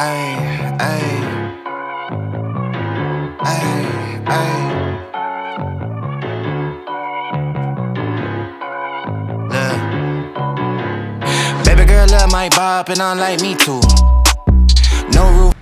I might bop and I like me too. No roof.